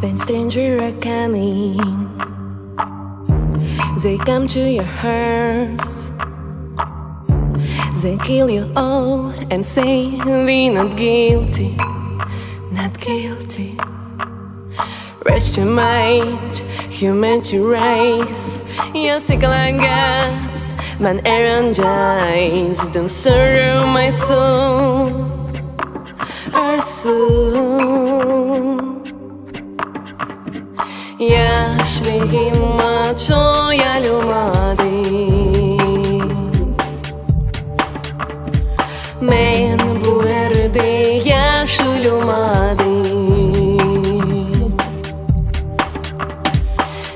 when strangers are coming. They come to your house. They kill you all and say we not guilty, not guilty. Rest your mind, humanity rise. Your sickle and guts, man eyes. Don't sorrow my soul, our soul. Ashvihim macho yalumadi Men bu erde yaşulumadi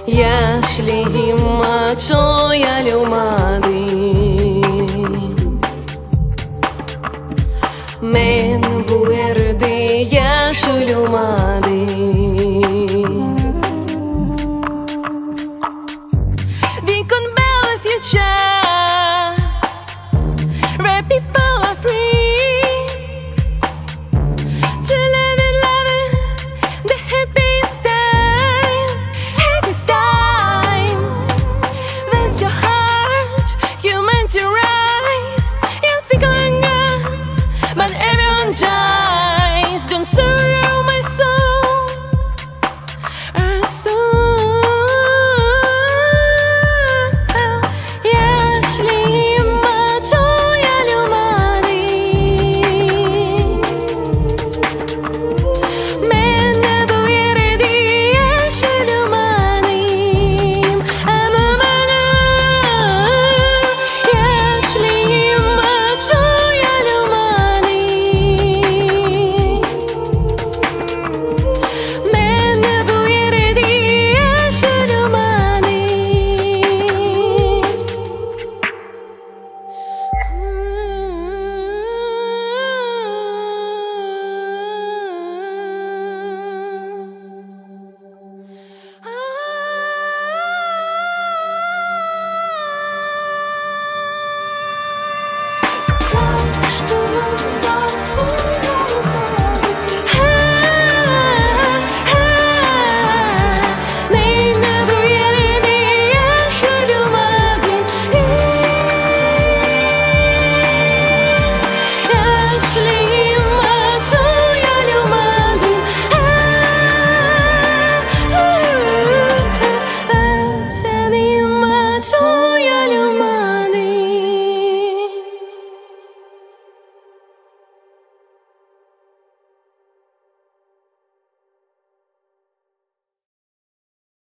Yaşlihim macho yalumadi Men bu erde yaşulumadi